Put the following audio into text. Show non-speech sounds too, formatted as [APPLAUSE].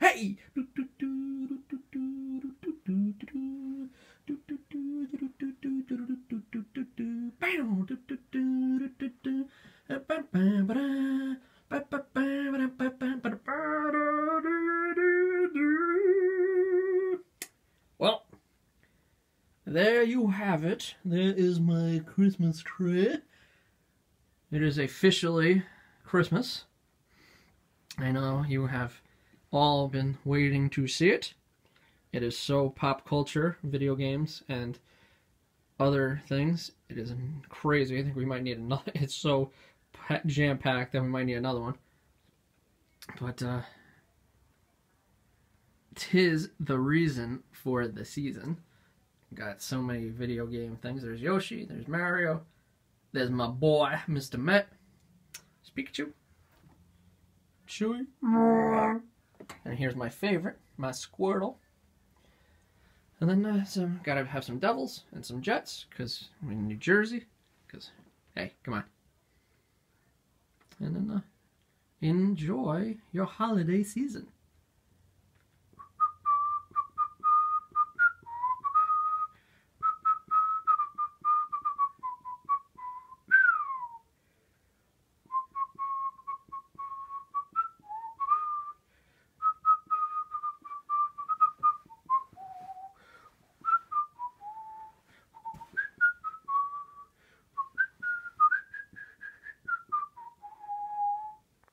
Hey! Well, there you have it. There is my Christmas tree. It is officially Christmas. I know you have all been waiting to see it. It is so pop culture, video games, and other things. It is crazy. I think we might need another. [LAUGHS] It's so jam packed that we might need another one. But uh, tis the reason for the season. Got so many video game things. There's Yoshi. There's Mario. There's my boy, Mr. Met. Pikachu. Chewy. And here's my favorite, my Squirtle. And then uh, some, gotta have some Devils and some Jets, because we're in New Jersey. Because, hey, come on. And then uh, enjoy your holiday season.